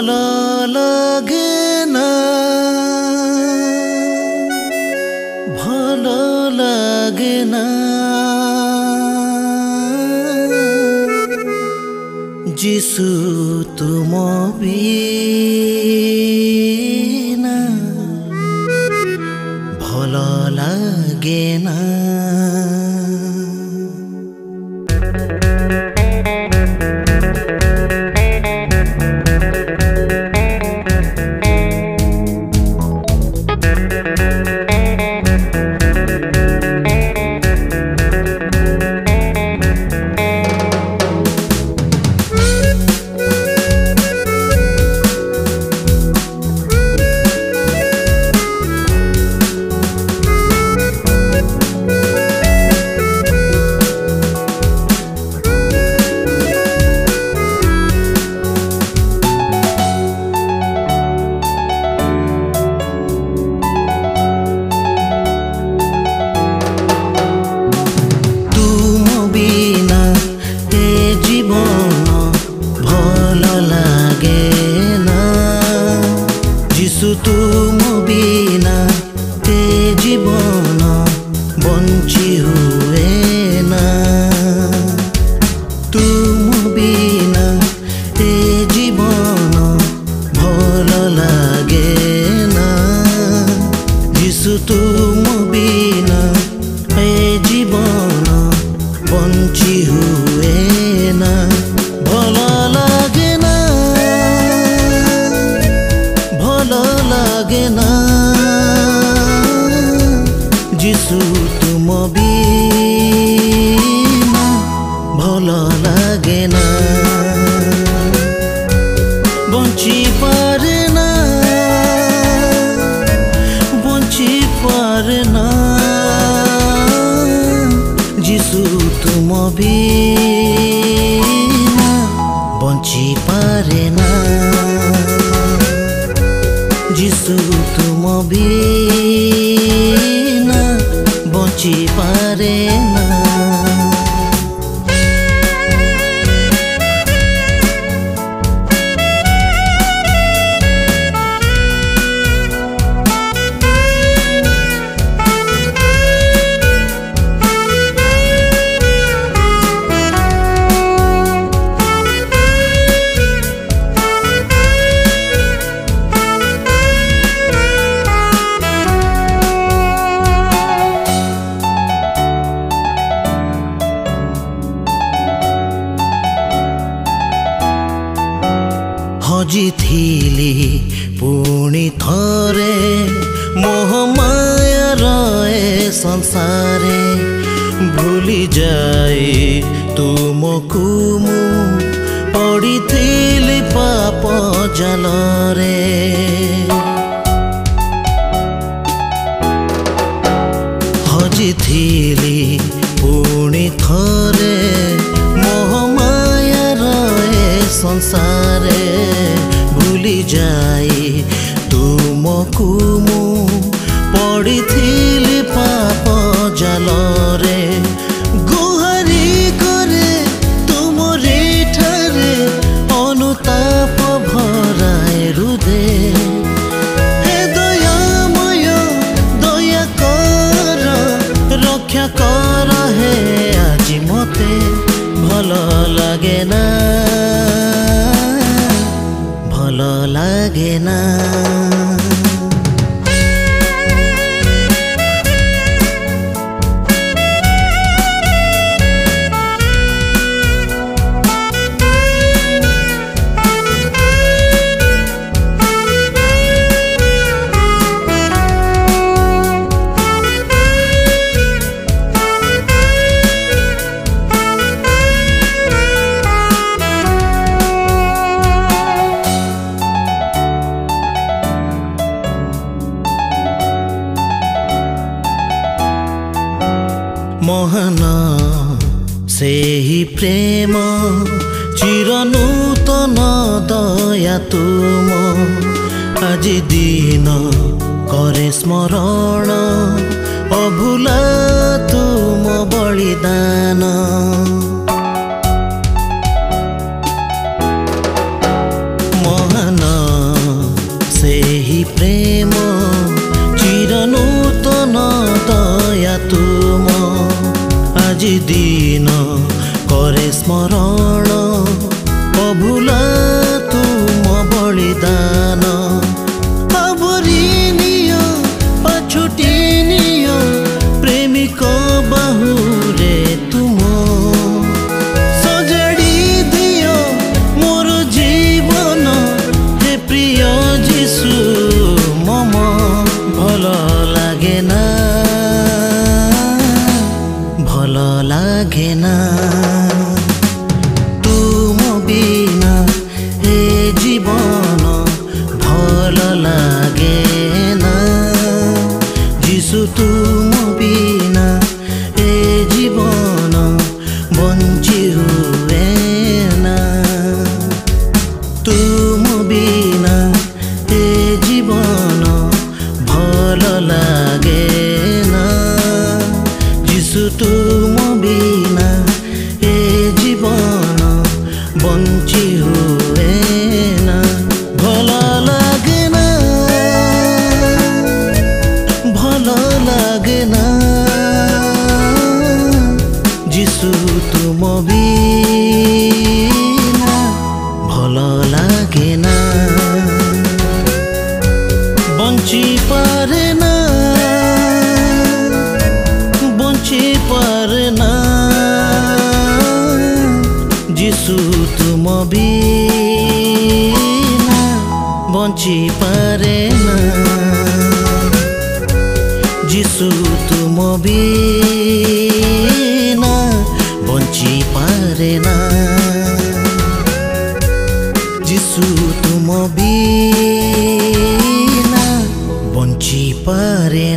ভালো লাগে না। ভালো লাগে না। যিশু তুমি lumina e de bom তুম বিনা বঞ্চি পারে না। যিশু তুম বিনা বঞ্চি পারে না। ହଜିଥିଲି ପୁଣି ଥରେ ମୋହମାୟାର ଏ ସଂସାରେ ଭୁଲି ଯାଇ ତୁମକୁ ମୁଁ ପଡ଼ିଥିଲି ପାପ ଜାଲରେ ହଜିଥିଲି ପୁଣି ଥରେ ମୋହମାୟାର ଏ ସଂସାରେ যায় ତୁମକୁ ମୁଁ ପଡ଼ିଥିଲି ପାପ ଜାଲରେ ଗୁହାରି କରେ ତୁମରି ଠାରେ ଅନୁତାପ ଭରାଏ ହୃଦେ ଦୟାମୟ ଦୟା କର ରକ୍ଷା କର ହେ ଆଜି ମୋତେ ଭଲ ଲାଗେ ନା ভাল লাগে না ସେହି ପ୍ରେମ ଚିରନୂତନ ଦୟା ତୁମ ଆଜି ଦିନ କରେ ସ୍ମରଣ ଅଭୁଲା ତୁମ ବଳିଦାନ isso tudo. বিনা বঞ্চি পারে না। যিশু তুম বিনা বঞ্চি পারে না। যিশু তুম বিনা বঞ্চি পারে